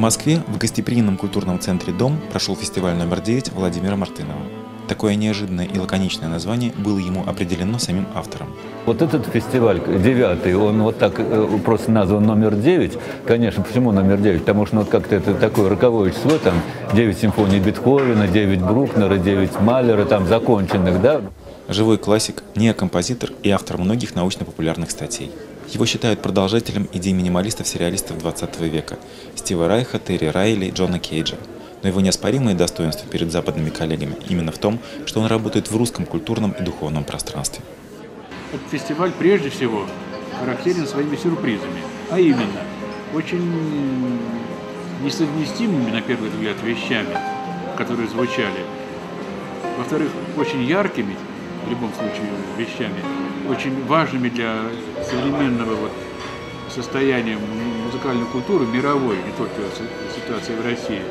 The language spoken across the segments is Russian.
Москве в гостеприимном культурном центре «Дом» прошел фестиваль номер 9 Владимира Мартынова. Такое неожиданное и лаконичное название было ему определено самим автором. Вот этот фестиваль, девятый, он вот так э, просто назван номер девять. Конечно, почему номер девять? Потому что ну, вот как-то это такое роковое число, там девять симфоний Бетховена, девять Брукнера, девять Малера, там законченных, да? Живой классик, неокомпозитор и автор многих научно-популярных статей. Его считают продолжателем идей минималистов-сериалистов 20 века – Стива Райха, Терри Райли, Джона Кейджа. Но его неоспоримые достоинства перед западными коллегами именно в том, что он работает в русском культурном и духовном пространстве. Этот фестиваль прежде всего характерен своими сюрпризами, а именно очень несовместимыми, на первый взгляд, вещами, которые звучали. Во-вторых, очень яркими в любом случае вещами, очень важными для современного вот состояния музыкальной культуры, мировой, не только ситуации в России.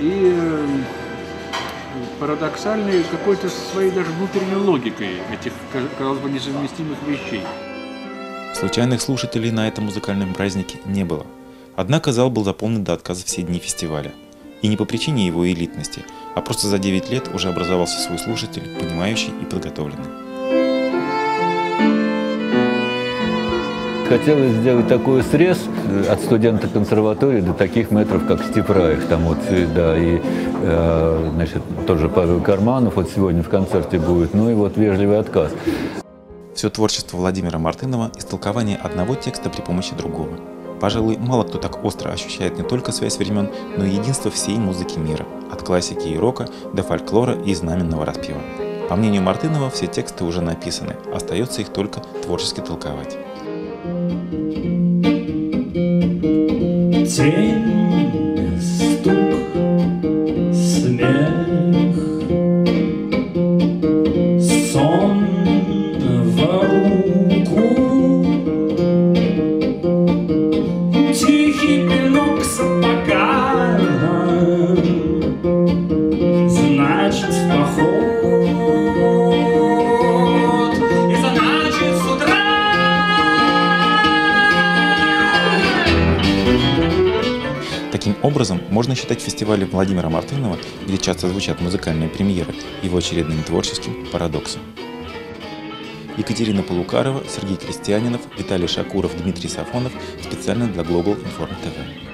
И э, парадоксальной какой-то своей даже внутренней логикой этих, казалось бы, несовместимых вещей. Случайных слушателей на этом музыкальном празднике не было. Однако зал был заполнен до отказа все дни фестиваля. И не по причине его элитности, а просто за 9 лет уже образовался свой слушатель, понимающий и подготовленный. Хотелось сделать такой срез э, от студента консерватории до таких метров, как Стив Райх. Там вот, э, да, и, э, значит, тоже Павел Карманов вот сегодня в концерте будет, ну и вот вежливый отказ. Все творчество Владимира Мартынова – истолкование одного текста при помощи другого. Пожалуй, мало кто так остро ощущает не только связь времен, но и единство всей музыки мира, от классики и рока до фольклора и знаменного распева. По мнению Мартынова, все тексты уже написаны, остается их только творчески толковать. Zehn Таким образом, можно считать фестивалем Владимира Мартынова, где часто звучат музыкальные премьеры, его очередным творческим парадоксом. Екатерина Полукарова, Сергей Крестьянинов, Виталий Шакуров, Дмитрий Сафонов специально для Global Inform TV.